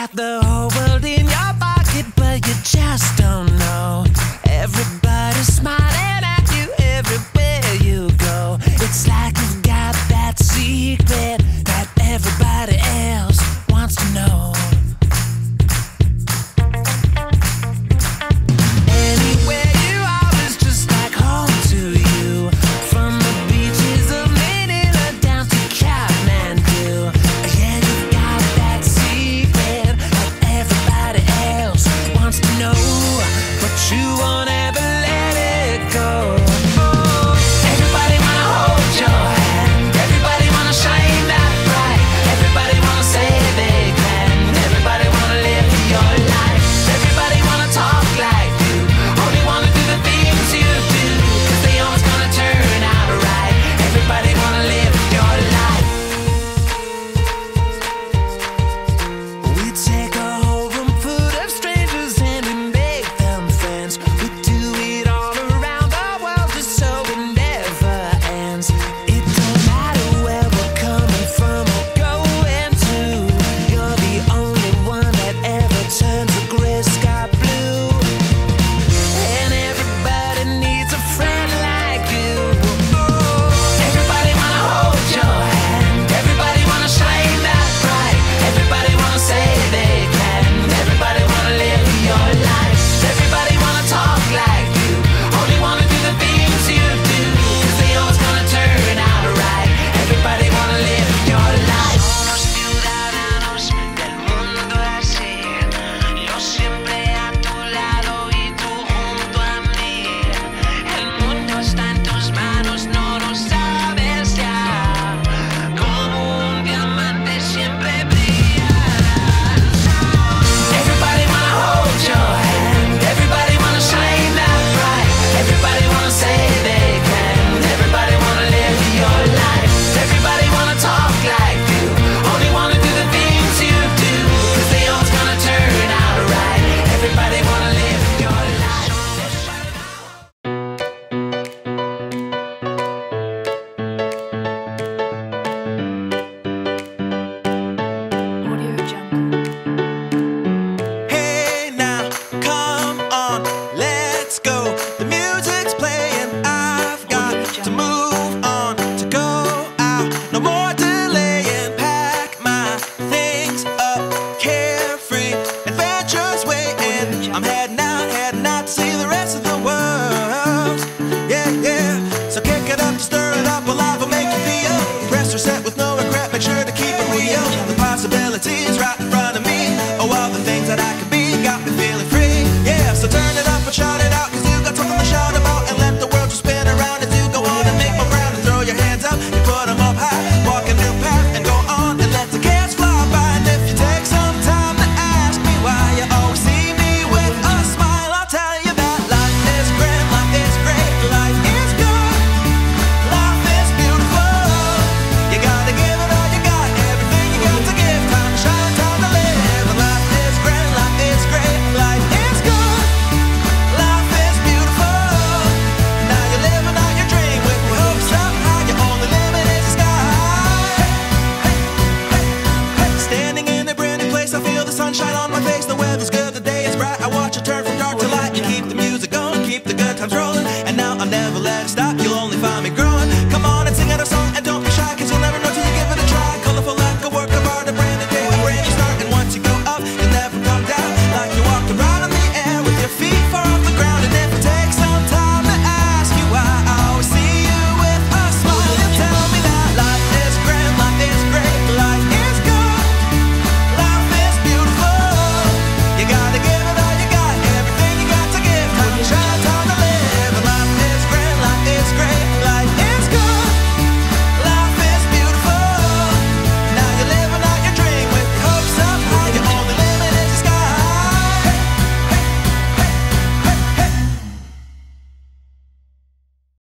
Got the up, carefree, adventures